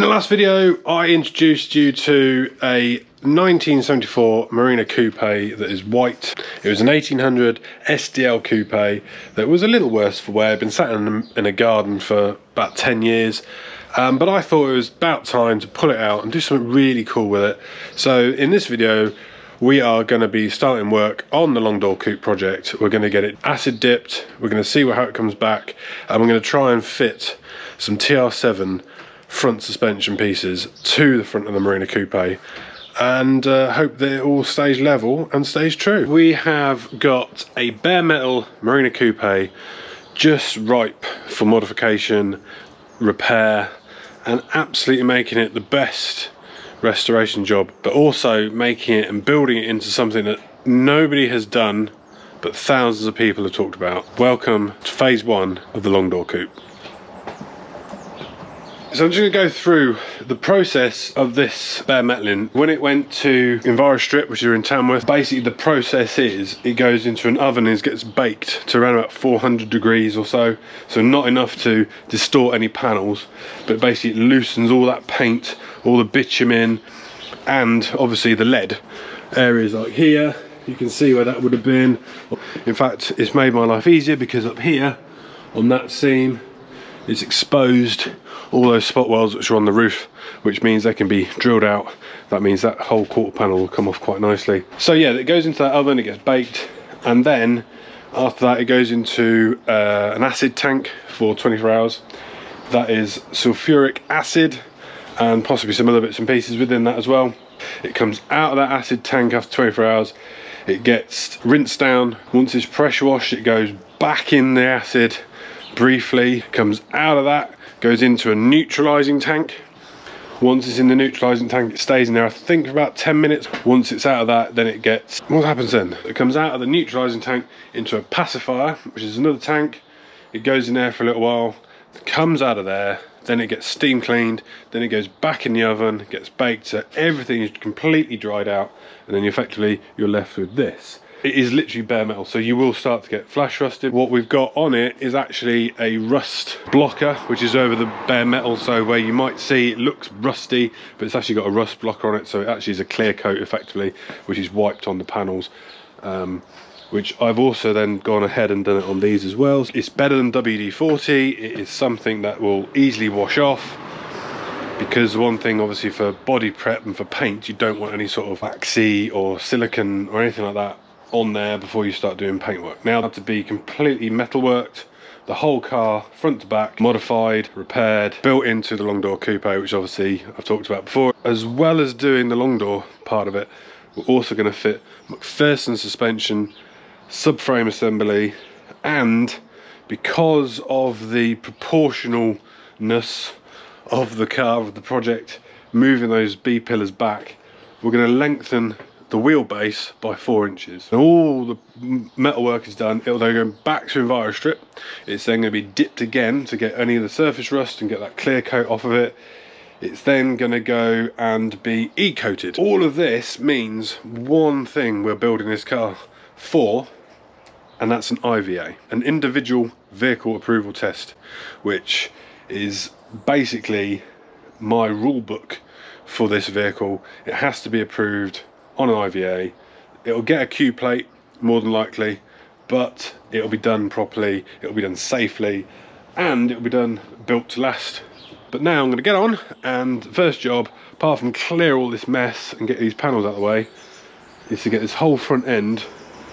In the last video, I introduced you to a 1974 Marina Coupe that is white. It was an 1800 SDL Coupe that was a little worse for wear, been sat in, in a garden for about 10 years. Um, but I thought it was about time to pull it out and do something really cool with it. So in this video, we are going to be starting work on the long door coupe project. We're going to get it acid dipped. We're going to see how it comes back. And we're going to try and fit some TR7 front suspension pieces to the front of the Marina Coupe and uh, hope that it all stays level and stays true. We have got a bare metal Marina Coupe just ripe for modification, repair and absolutely making it the best restoration job but also making it and building it into something that nobody has done but thousands of people have talked about. Welcome to phase one of the long door coupe. So I'm just to go through the process of this bare metaling. When it went to Envirostrip, which is in Tamworth, basically the process is it goes into an oven and gets baked to around about 400 degrees or so. So not enough to distort any panels, but basically it loosens all that paint, all the bitumen, and obviously the lead. Areas like here, you can see where that would have been. In fact, it's made my life easier because up here, on that seam, it's exposed all those spot welds which are on the roof which means they can be drilled out. That means that whole quarter panel will come off quite nicely. So yeah it goes into that oven it gets baked and then after that it goes into uh, an acid tank for 24 hours. That is sulfuric acid and possibly some other bits and pieces within that as well. It comes out of that acid tank after 24 hours. It gets rinsed down. Once it's pressure washed it goes back in the acid briefly comes out of that goes into a neutralizing tank. Once it's in the neutralizing tank it stays in there i think for about 10 minutes. Once it's out of that then it gets what happens then? It comes out of the neutralizing tank into a pacifier which is another tank. It goes in there for a little while comes out of there then it gets steam cleaned then it goes back in the oven gets baked so everything is completely dried out and then effectively you're left with this it is literally bare metal. So you will start to get flash rusted. What we've got on it is actually a rust blocker which is over the bare metal. So where you might see it looks rusty but it's actually got a rust blocker on it. So it actually is a clear coat effectively which is wiped on the panels um, which I've also then gone ahead and done it on these as well. It's better than WD-40, it is something that will easily wash off because one thing obviously for body prep and for paint you don't want any sort of waxy or silicon or anything like that on there before you start doing paintwork. Now to be completely metalworked, the whole car, front to back, modified, repaired, built into the long door coupe, which obviously I've talked about before, as well as doing the long door part of it, we're also going to fit MacPherson suspension, subframe assembly, and because of the proportionalness of the car, of the project, moving those B pillars back, we're going to lengthen the wheelbase by four inches. And all the metalwork is done. It'll then go back to Envirostrip. It's then going to be dipped again to get any of the surface rust and get that clear coat off of it. It's then going to go and be e-coated. All of this means one thing we're building this car for, and that's an IVA, an individual vehicle approval test, which is basically my rule book for this vehicle. It has to be approved on an IVA. It'll get a Q plate, more than likely, but it'll be done properly, it'll be done safely, and it'll be done built to last. But now I'm going to get on, and first job, apart from clear all this mess and get these panels out of the way, is to get this whole front end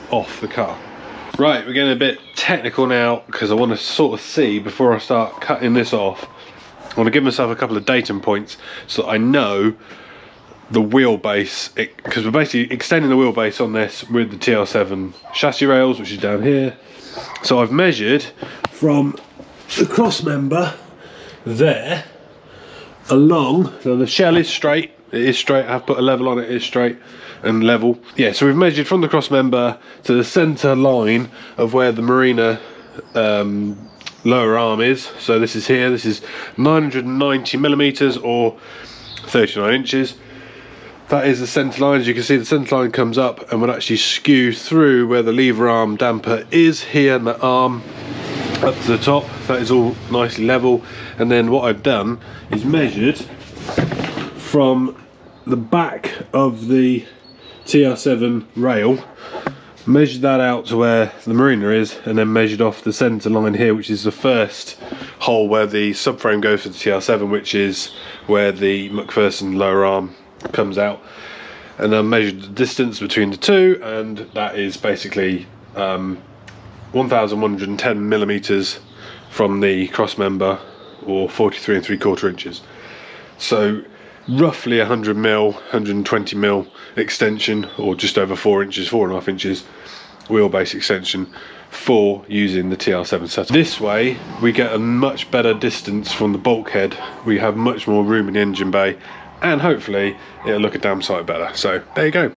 off the car. Right, we're getting a bit technical now, because I want to sort of see, before I start cutting this off, I want to give myself a couple of datum points so I know the wheelbase because we're basically extending the wheelbase on this with the TR7 chassis rails which is down here. So I've measured from the cross member there along so the shell is straight it is straight I've put a level on it, it is straight and level. Yeah so we've measured from the cross member to the center line of where the marina um, lower arm is. So this is here this is 990 millimeters or 39 inches that is the centre line. As you can see the centre line comes up and would actually skew through where the lever arm damper is here. And the arm up to the top that is all nicely level. And then what I've done is measured from the back of the TR7 rail, measured that out to where the marina is, and then measured off the centre line here, which is the first hole where the subframe goes for the TR7, which is where the MacPherson lower arm comes out. And I measured the distance between the two, and that is basically um, 1,110 millimeters from the cross member, or 43 and three quarter inches. So roughly 100 mil, 120 mil extension, or just over four inches, four and a half inches wheelbase extension for using the TR7 setup. This way we get a much better distance from the bulkhead, we have much more room in the engine bay and hopefully it'll look a damn sight better. So there you go.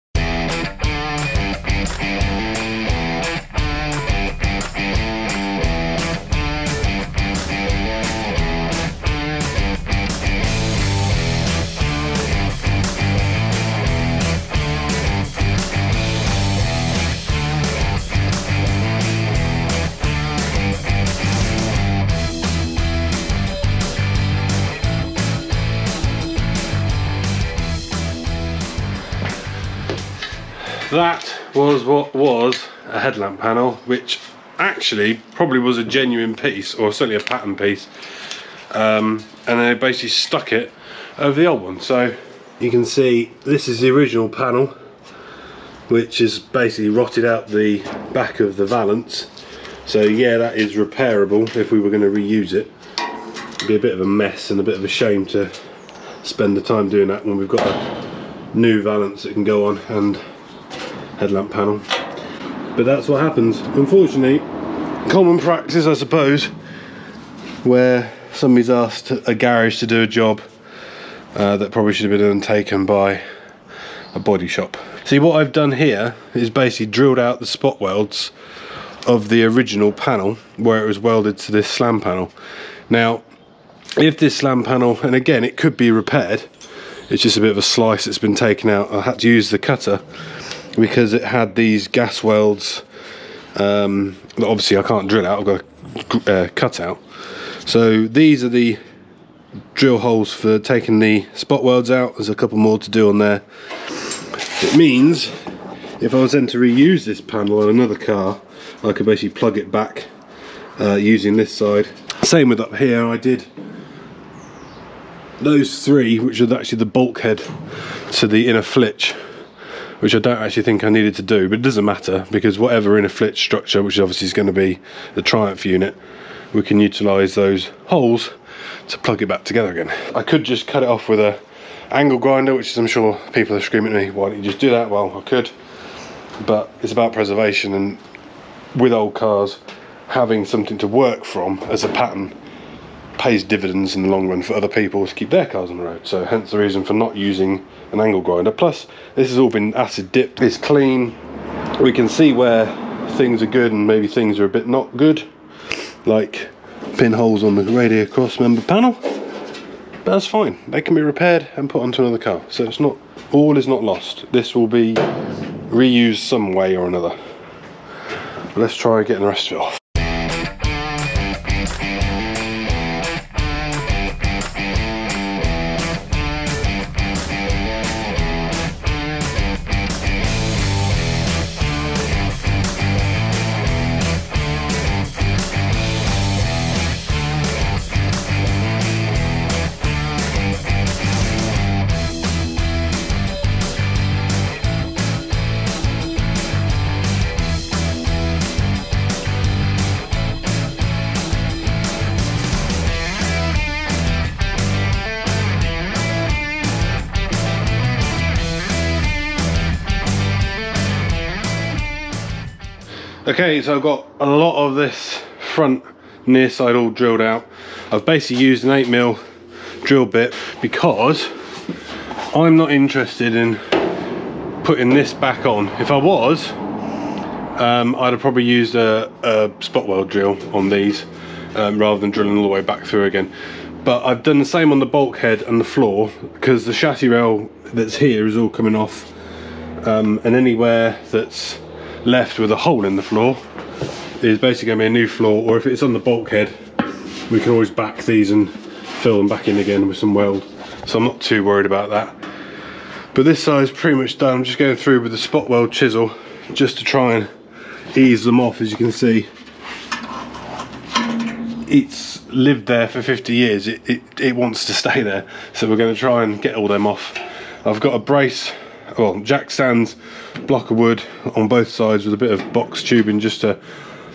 Was what was a headlamp panel which actually probably was a genuine piece or certainly a pattern piece. Um, and they basically stuck it over the old one. So you can see this is the original panel which has basically rotted out the back of the valance. So yeah that is repairable if we were going to reuse it. It'd be a bit of a mess and a bit of a shame to spend the time doing that when we've got a new valance that can go on and headlamp panel. But that's what happens. Unfortunately, common practice I suppose, where somebody's asked a garage to do a job uh, that probably should have been undertaken by a body shop. See what I've done here is basically drilled out the spot welds of the original panel where it was welded to this slam panel. Now if this slam panel, and again it could be repaired, it's just a bit of a slice that's been taken out. I had to use the cutter because it had these gas welds um, obviously I can't drill out, I've got to uh, cut out. So these are the drill holes for taking the spot welds out. There's a couple more to do on there. It means if I was then to reuse this panel on another car, I could basically plug it back uh, using this side. Same with up here, I did those three, which are actually the bulkhead to the inner flitch which I don't actually think I needed to do, but it doesn't matter because whatever inner flitch structure, which obviously is going to be the Triumph unit, we can utilise those holes to plug it back together again. I could just cut it off with a angle grinder, which is I'm sure people are screaming at me, why don't you just do that? Well, I could, but it's about preservation and with old cars, having something to work from as a pattern pays dividends in the long run for other people to keep their cars on the road. So hence the reason for not using an angle grinder. Plus, this has all been acid dipped. It's clean. We can see where things are good and maybe things are a bit not good. Like pinholes on the radiator cross member panel. But that's fine. They can be repaired and put onto another car. So it's not, all is not lost. This will be reused some way or another. Let's try getting the rest of it off. Okay, so I've got a lot of this front near side all drilled out. I've basically used an 8mm drill bit because I'm not interested in putting this back on. If I was, um, I'd have probably used a, a spot weld drill on these um, rather than drilling all the way back through again. But I've done the same on the bulkhead and the floor because the chassis rail that's here is all coming off um, and anywhere that's left with a hole in the floor is basically going to be a new floor or if it's on the bulkhead we can always back these and fill them back in again with some weld so I'm not too worried about that. But this side is pretty much done. I'm just going through with the spot weld chisel just to try and ease them off as you can see. It's lived there for 50 years. It, it, it wants to stay there. So we're going to try and get all them off. I've got a brace, well, jack stands, block of wood on both sides with a bit of box tubing just to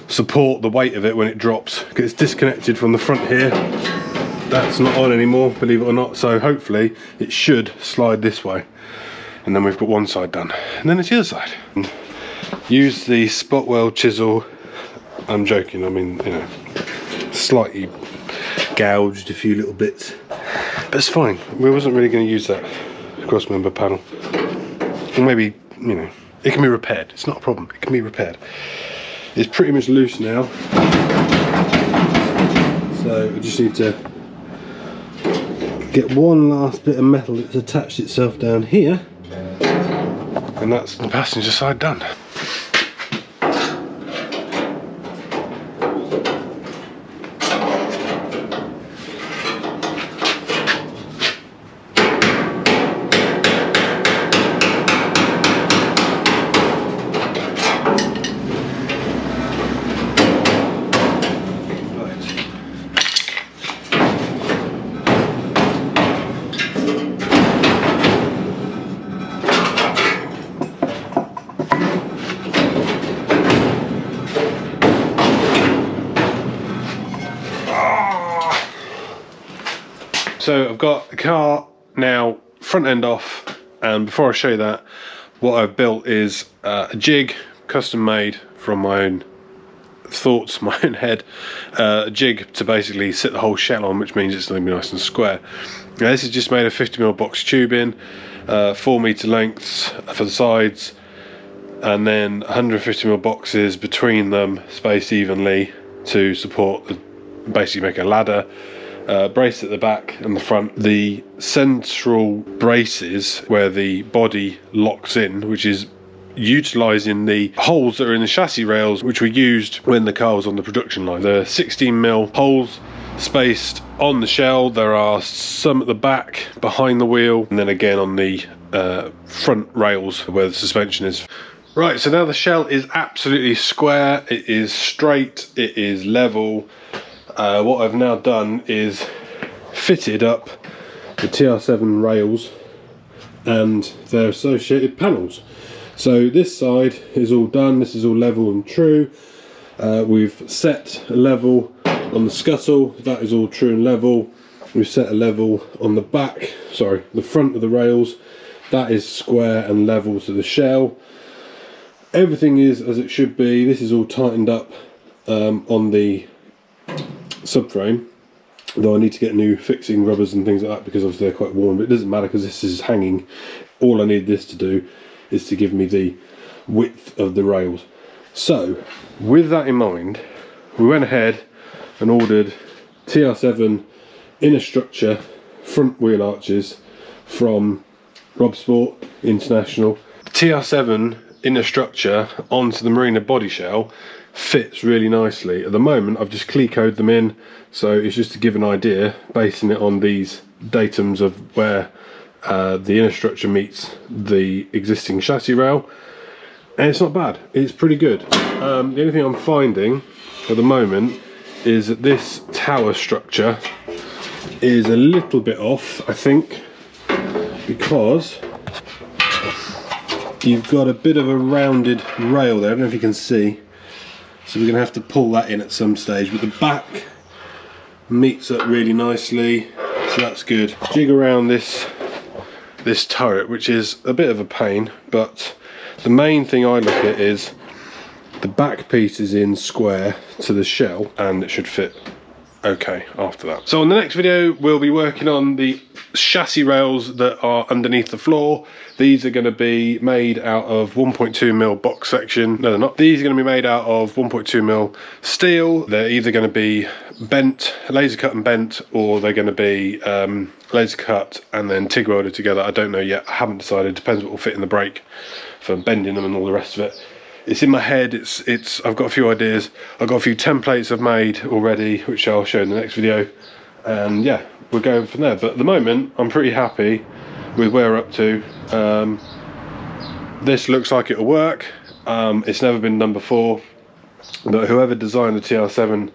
support the weight of it when it drops. It's disconnected from the front here. That's not on anymore, believe it or not. So hopefully it should slide this way. And then we've got one side done. And then it's the other side. Use the spot weld chisel. I'm joking, I mean, you know, slightly gouged a few little bits. But it's fine. We wasn't really going to use that cross member panel. Maybe, you know, it can be repaired. It's not a problem. It can be repaired. It's pretty much loose now. So we just need to get one last bit of metal that's attached itself down here. And that's the passenger side done. So I've got a car. Now front end off and before I show you that what I've built is uh, a jig custom made from my own thoughts, my own head, uh, a jig to basically sit the whole shell on which means it's going to be nice and square. Now this is just made of 50mm box tubing, uh, 4 metre lengths for the sides and then 150mm boxes between them spaced evenly to support the basically make a ladder uh, brace at the back and the front. The central braces where the body locks in, which is utilising the holes that are in the chassis rails which were used when the car was on the production line. The 16 mil holes spaced on the shell. There are some at the back behind the wheel and then again on the uh, front rails where the suspension is. Right, so now the shell is absolutely square, it is straight, it is level, uh, what I've now done is fitted up the TR7 rails and their associated panels. So this side is all done, this is all level and true. Uh, we've set a level on the scuttle, that is all true and level. We've set a level on the back, sorry, the front of the rails, that is square and level to the shell. Everything is as it should be, this is all tightened up um, on the subframe though I need to get new fixing rubbers and things like that because obviously they're quite warm. But it doesn't matter because this is hanging. All I need this to do is to give me the width of the rails. So with that in mind we went ahead and ordered TR7 inner structure front wheel arches from Robsport International. TR7 inner structure onto the Marina body shell fits really nicely. At the moment I've just clecoed them in so it's just to give an idea basing it on these datums of where uh, the inner structure meets the existing chassis rail and it's not bad, it's pretty good. Um, the only thing I'm finding at the moment is that this tower structure is a little bit off I think because you've got a bit of a rounded rail there, I don't know if you can see so we're going to have to pull that in at some stage but the back meets up really nicely so that's good jig around this this turret which is a bit of a pain but the main thing I look at is the back piece is in square to the shell and it should fit okay after that. So on the next video we'll be working on the chassis rails that are underneath the floor. These are going to be made out of 1.2 mil box section. No they're not. These are going to be made out of 1.2 mil steel. They're either going to be bent, laser cut and bent or they're going to be um, laser cut and then TIG welded together. I don't know yet. I haven't decided. Depends what will fit in the brake for bending them and all the rest of it it's in my head it's it's I've got a few ideas I've got a few templates I've made already which I'll show in the next video and yeah we're going from there. But at the moment, I'm pretty happy with where we're up to. Um, this looks like it'll work. Um, it's never been done before, but whoever designed the TR7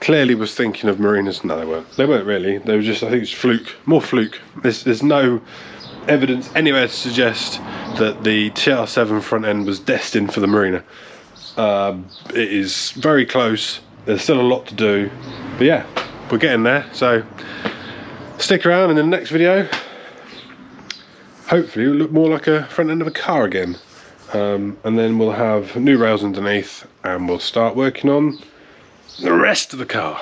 clearly was thinking of marinas. No, they weren't. They weren't really. They were just, I think it's fluke, more fluke. There's, there's no evidence anywhere to suggest that the TR7 front end was destined for the marina. Um, it is very close. There's still a lot to do, but yeah, we're getting there. So stick around in the next video. Hopefully, it'll look more like a front end of a car again. Um, and then we'll have new rails underneath and we'll start working on the rest of the car.